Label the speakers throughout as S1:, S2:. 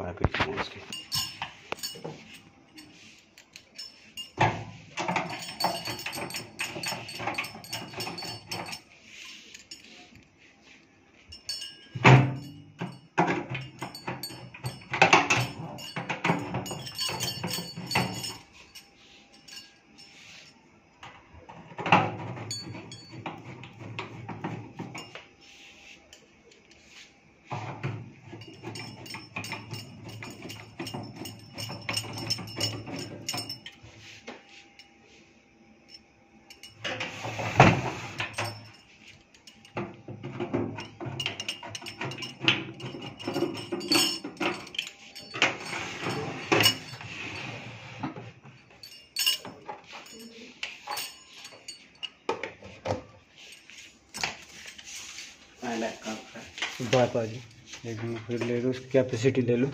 S1: है पीछे उसके
S2: एक फिर ले लो उसकी कैपेसिटी ले लो।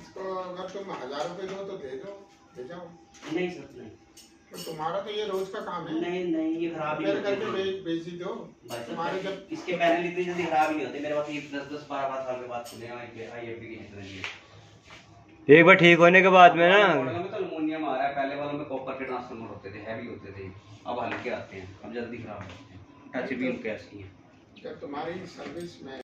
S3: इसको अगर तुम हज़ार रुपए दो तो दे दो ले
S1: नहीं सर नहीं।
S3: तो तुम्हारा तो ये रोज का काम है।
S1: नहीं नहीं ये खराब ही होते
S3: करके बेच बेच ही दो। तुम्हारे जब
S1: इसके पैनल इतनी जल्दी खराब नहीं होते। मेरे पास ये दस दस बारह बारह साल के बाद खुले हैं आई एफ़
S2: एक बार ठीक होने के बाद में ना
S1: है पहले वालों में कॉपर के ट्रांसफार्मर होते थे हैवी होते थे। अब हल्के आते हैं अब जल्दी खराब होते हैं। टच भी उनके ऐसी हैं?
S3: जब तुम्हारी सर्विस में